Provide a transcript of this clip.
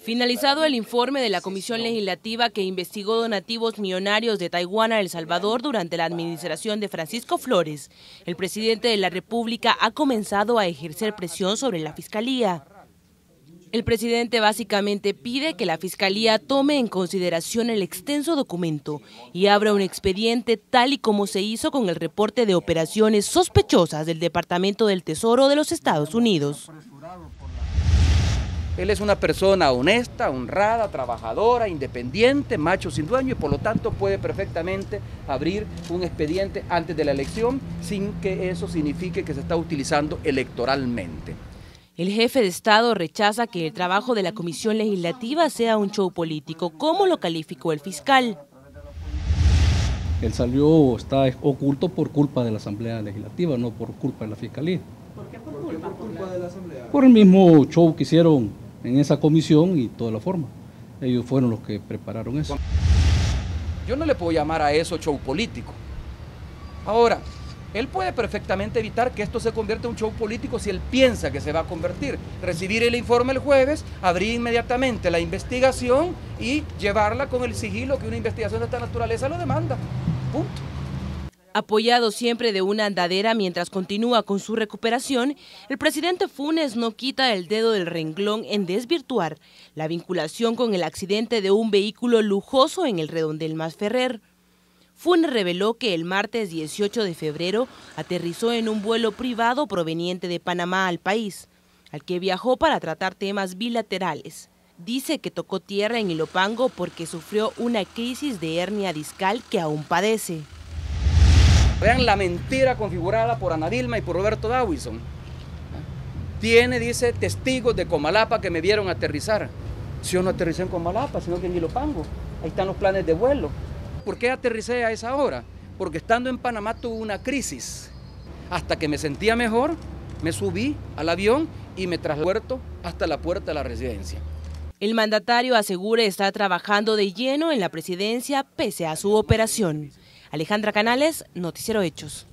Finalizado el informe de la Comisión Legislativa que investigó donativos millonarios de Taiwán a El Salvador durante la administración de Francisco Flores, el presidente de la República ha comenzado a ejercer presión sobre la Fiscalía. El presidente básicamente pide que la Fiscalía tome en consideración el extenso documento y abra un expediente tal y como se hizo con el reporte de operaciones sospechosas del Departamento del Tesoro de los Estados Unidos. Él es una persona honesta, honrada, trabajadora, independiente, macho sin dueño y por lo tanto puede perfectamente abrir un expediente antes de la elección sin que eso signifique que se está utilizando electoralmente. El jefe de Estado rechaza que el trabajo de la Comisión Legislativa sea un show político. ¿Cómo lo calificó el fiscal? Él salió, está oculto por culpa de la Asamblea Legislativa, no por culpa de la Fiscalía. ¿Por qué por culpa, ¿Por, culpa de la Asamblea? Por el mismo show que hicieron en esa comisión y toda la forma. Ellos fueron los que prepararon eso. Yo no le puedo llamar a eso show político. Ahora, él puede perfectamente evitar que esto se convierta en un show político si él piensa que se va a convertir. Recibir el informe el jueves, abrir inmediatamente la investigación y llevarla con el sigilo que una investigación de esta naturaleza lo demanda. Punto. Apoyado siempre de una andadera mientras continúa con su recuperación, el presidente Funes no quita el dedo del renglón en desvirtuar la vinculación con el accidente de un vehículo lujoso en el redondel Masferrer. Funes reveló que el martes 18 de febrero aterrizó en un vuelo privado proveniente de Panamá al país, al que viajó para tratar temas bilaterales. Dice que tocó tierra en Ilopango porque sufrió una crisis de hernia discal que aún padece. Vean la mentira configurada por Ana Dilma y por Roberto Dawison. Tiene, dice, testigos de Comalapa que me vieron aterrizar. Si yo no aterricé en Comalapa, sino que en Ilopango. Ahí están los planes de vuelo. ¿Por qué aterricé a esa hora? Porque estando en Panamá tuve una crisis. Hasta que me sentía mejor, me subí al avión y me trasladé hasta la puerta de la residencia. El mandatario asegura estar trabajando de lleno en la presidencia pese a su operación. Alejandra Canales, Noticiero Hechos.